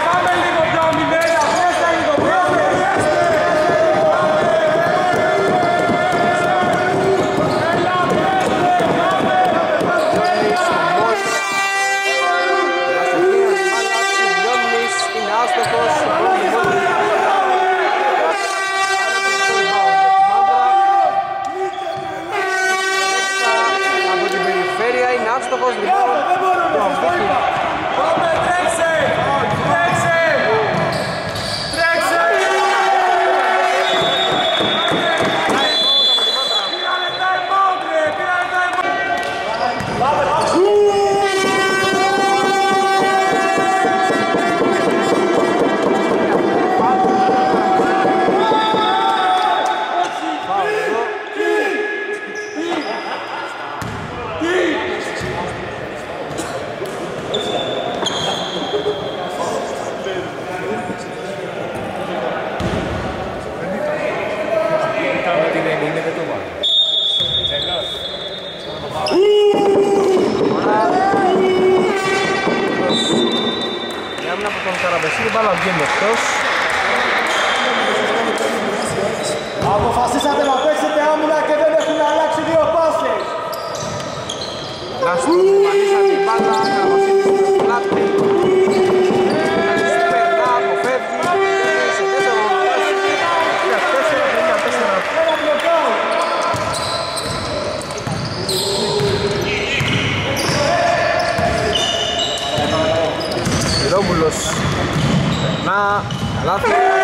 S2: Santos ma
S4: alla fine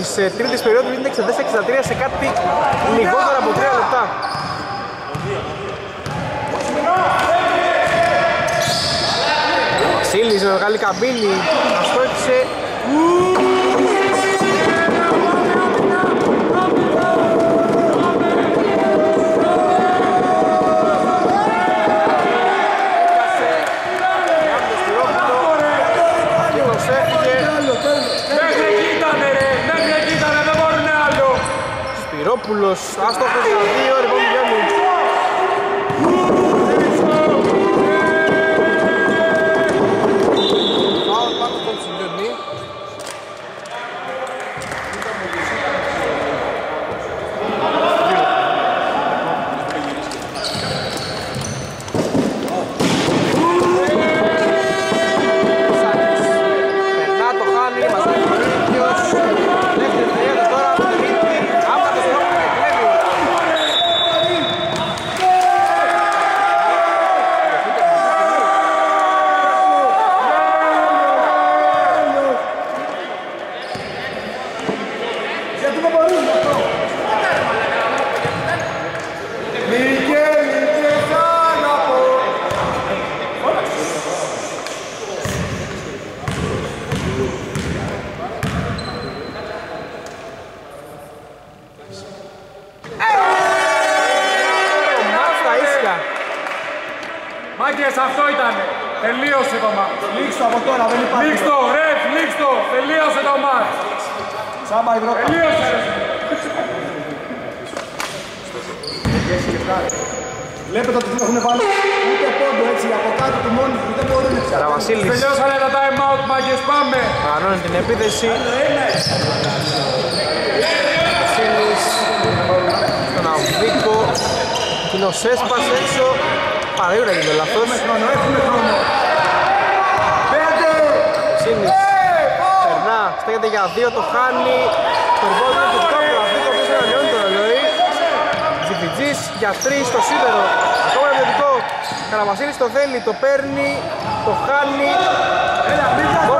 S4: της ε, τρίτης περίοδου γίνεται 64-63 σε κάτι λιγότερο από 3 λεπτά. Ξύλιζε μεγάλη καμπύλη. Το θέλει, το παίρνει, το χάνει. Ακόμα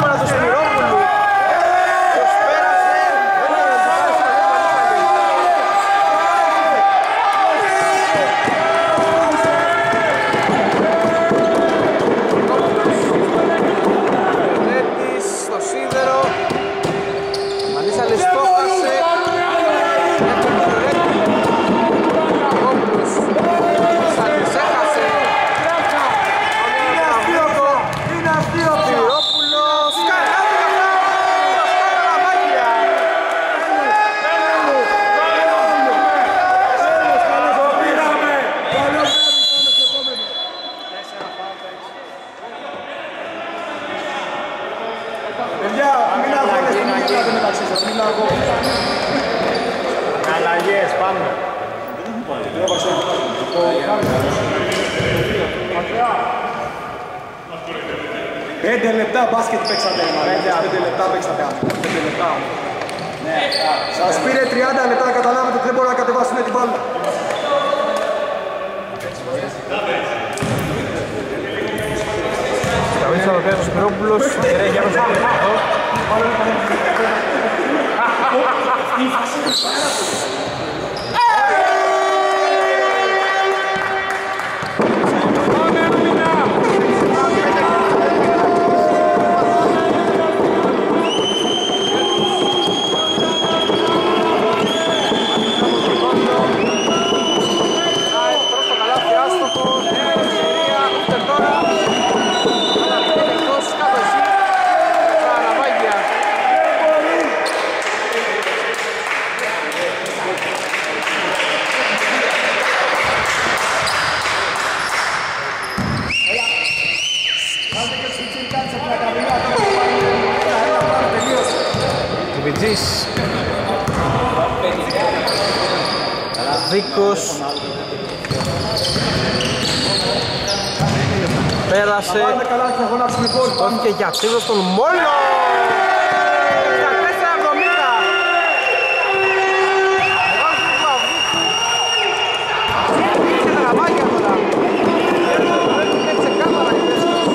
S4: ξεκάθαρα οι θέσεις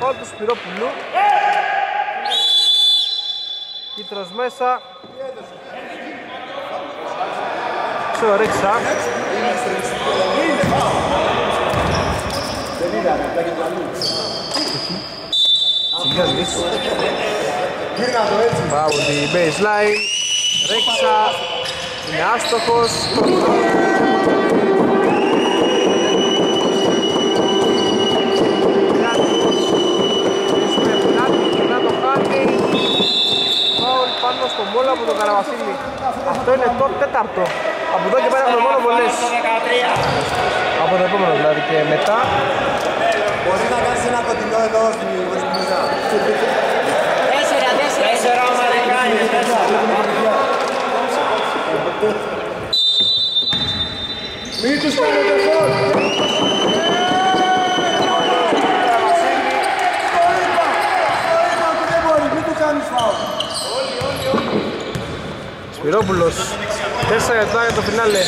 S4: Φάουλ του Σπυρόπουλου Κίτρος μέσα Ξεωρέξα Τσιγιάζης Πάω από τη baseline. Ρέξα. Είναι άστοχος. Να το χάνει Φάουλ πάνω στο μόλο από τον Καραβασίλη. Αυτό είναι το τέταρτο. Από εδώ και πέρα έχουμε μόνο βολές Από το επόμενο δηλαδή και μετά
S5: Μπορεί να κάνεις ένα κοντινό εδώ στην Βεσπινούζα. Τέσσερα, τέσσερα. Τέσσερα Αμερικάνοι.
S6: Μην τους κάνετε φως! Το είπα! Το είπα ότι δεν μπορεί, μην τους κάνεις φάουλ.
S4: Σπυρόπουλος 4 λεπτά για το φινάλε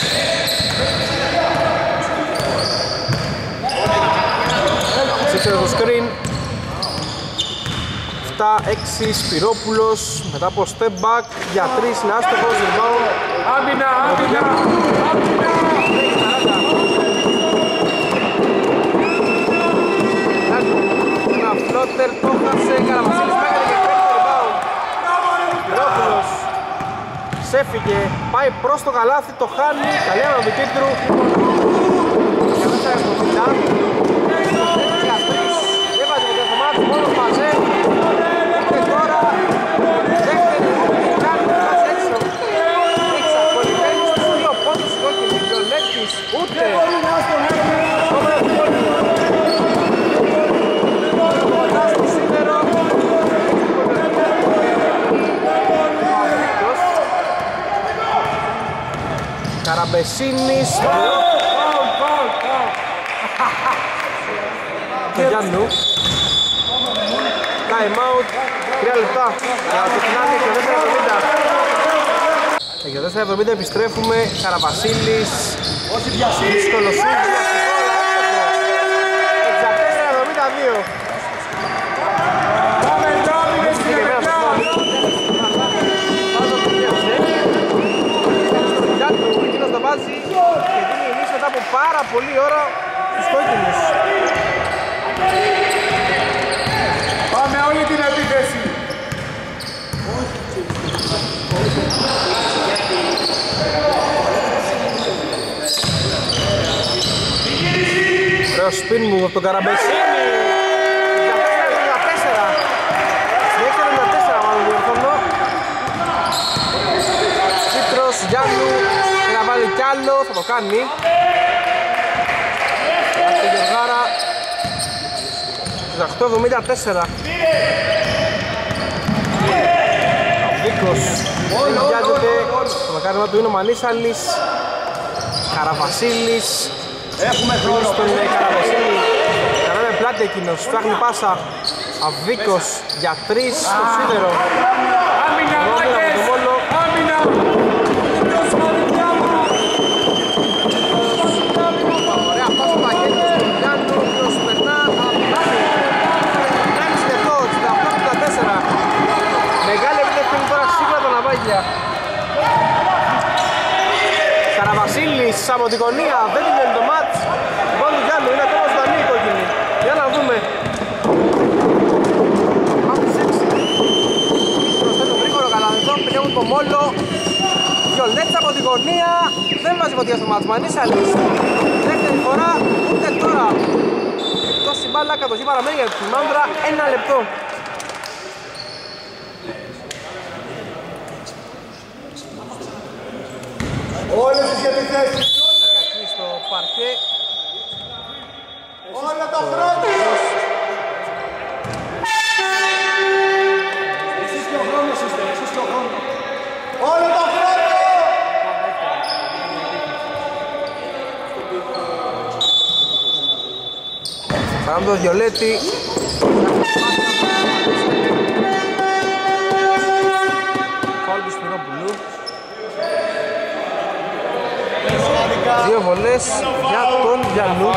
S4: Ψήξε το screen 7-6 Σπυρόπουλος μετά από step back για 3 είναι άστοχος rebound
S2: Άμυνα, άμυνα. Άμυνα.
S4: Ένα φλότερ το χάσε Καραμασίλης μέχρι και παίρνει το rebound Σπυρόπουλος σε Προσέφηκε, πάει προς το καλάθι, το χάνει, καλή αναδοχή Πίτρου. Για μέσα από το Μιλάν. Έβαζε το κομμάτι μόνο μαζέ. Και τώρα δεύτερη ρούμπη κάνει το μας έξω. Εξακολουθαίνει στους δύο πόντους η κόκκινη. Βιολέτης ούτε. Ακόμα ένα πόντο. Κοντά στο σίδερο. Μαυρίκος. Καραμπεσίνης του Γιάννου Time out. 3 λεπτά. Για το φινάλι και 4.70 και για 4.70 επιστρέφουμε. Καραβασίλης Δύσκολο σούτ 64-72 πάρα πολλή ώρα στους κόκκινους
S6: Πάμε όλη την επίθεση.
S4: Ωραίος spin move από τον Καραμπεσίνη. Για 4-94. Δεύτερο 94 μάλλον διορθώνω. Τσίτρος, Γιάννου, και να βάλει κι άλλο, θα το κάνει. Αυτή η Γεωργάρα. 8-74. Βίκος Βιάζεται Το μακάριμα του είναι ο Μανίσαλης Καραβασίλης
S6: Έχουμε
S4: Πίνει
S6: χρόνο.
S4: στον ε, Καραβασίλη Κανένα πλάτη εκείνος Φτιάχνει πάσα Αβίκος για τρεις στο σίδερο
S6: Άμυνα,
S4: Ρόμπερ από
S6: μάγκες.
S4: το Μόλο.
S6: Άμυνα. Εκτός μαδιά μου.
S4: Ωραία πάσα του Παγγέλη στον Γιάννου Ο οποίος περνά Απλάνει 1,5 λεπτό 68-74 Μεγάλη επίτευξη είναι τώρα σίγουρα τα ναυάγια Καραβασίλης από την γωνία δεν τελειώνει το μάτς. Γκολ του Γιάννου είναι ακόμα ζωντανή η κόκκινη Για να δούμε. Μάτς 6 Προσθέτουν γρήγορο καλά εδώ πηγαίνουν το μόλο. Βιολέτσα από την γωνία. Δεν βάζει φωτιά στο μάτς. Μανίσαλης Δεύτερη φορά. Ούτε τώρα. Εκτός η μπάλα κατοχή παραμένει για τη Μάνδρα. Ένα λεπτό
S6: Όλες τις επιθέσεις.
S4: Εκεί στο παρκέ
S6: Όλα τα χρόνια. Εσείς και ο χρόνος είστε. Εσείς και ο χρόνος. Όλα τα χρόνια.
S4: Παράμε το Βιολέτη Φάουλ του Σπυρόπουλου Δύο βολές για τον Γιάννου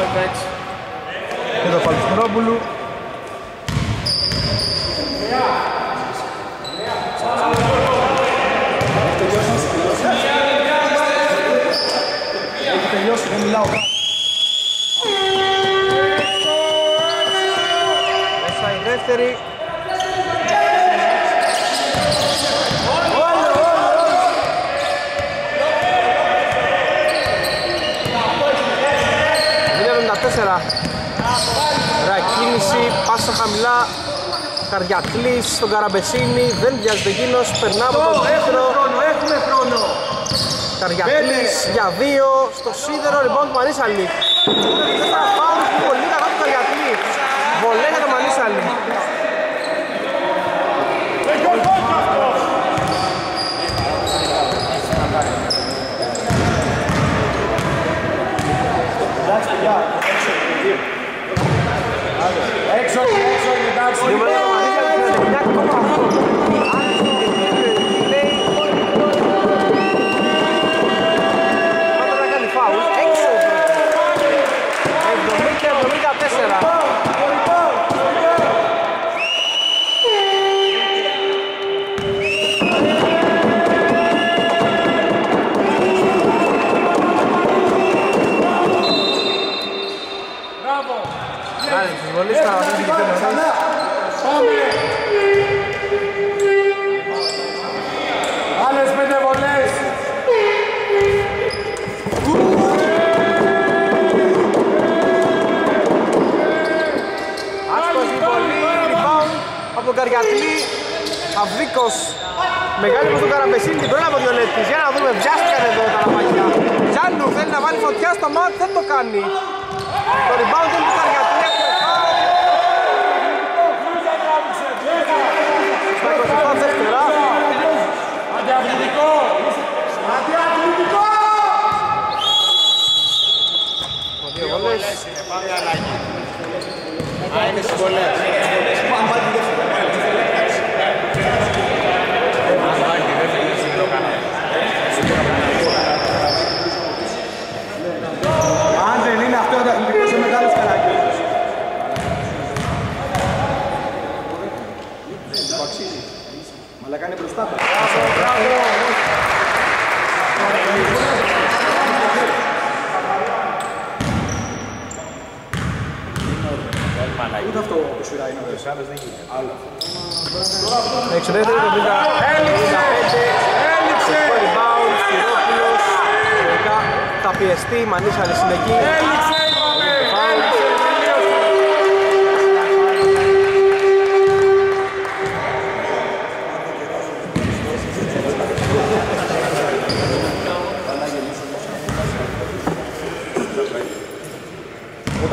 S4: Και το φάουλ του Σπυρόπουλου
S6: Έχει τελειώσει, δεν μιλάω καν.
S4: Μέσα η δεύτερη τέσσερα Ωραία κίνηση, πάσα χαμηλά Καριατλής στον Καραμπεσίνη, δεν βιάζεται εκείνος, περνά από τον
S6: Έχουμε
S4: τίτλο
S6: χρόνο, έχουμε χρόνο.
S4: Καριατλής για δύο, στο σίδερο λοιπόν του Μανίσαλη Τέσσερα φάουλ που πολύ κατά του Καριατλή Βολέ για τον Μανίσαλη
S6: Εντάξει, παιδιά, έξω, παιδί. Έξω, έξω, εντάξει.
S4: Δύο βολές για τον Μανίσαλη,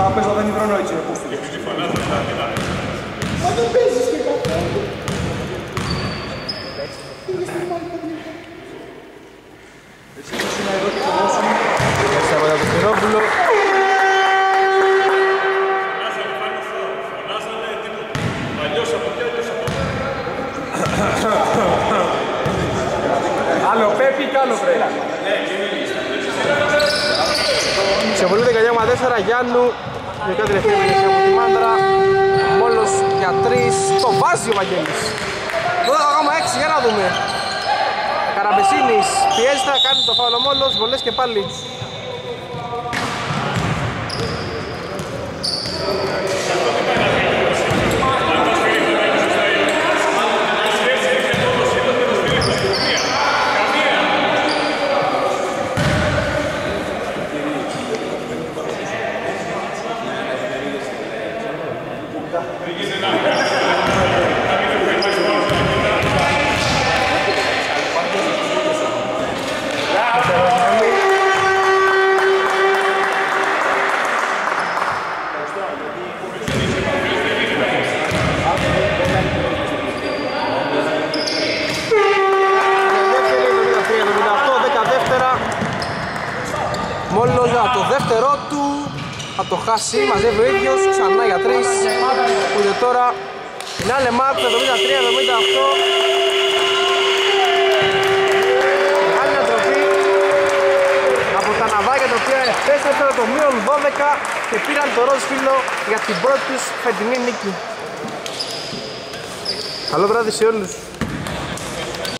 S6: Όταν παίζω δεν υδρώνω έτσι, ρε πούστη. Μα δεν παίζεις και καθόλου. Έτσι, έτσι να εδώ και το δώσω.
S4: Μέσα από τον Σπυρόπουλο.
S6: Άλλο Πέπι κι άλλο βρε.
S4: Συμβολή 19,4 Γιάννου. Τελικά τελευταία μηνύση από τη Μάντρα. Μόλος για 3. Το βάζει ο Βαγγέλης. 12,6 για να δούμε. Καραμπεσίνης πιέζει θα κάνει το φάουλο μόλος. Βολές και πάλι. Δεύτερη, 73-78, 10 δεύτερα. Μόλος για το δεύτερό του θα το χάσει, μαζεύει ο ίδιος, ξανά για 3 που είναι τώρα φινάλε μάτς 73-78 Μεγάλη ανατροπή από τα ναυάγια τα οποία επέστρεψαν το μείον 12 και πήραν το ροζ φύλλο για την πρώτη τους φετινή νίκη. Καλό βράδυ σε όλους.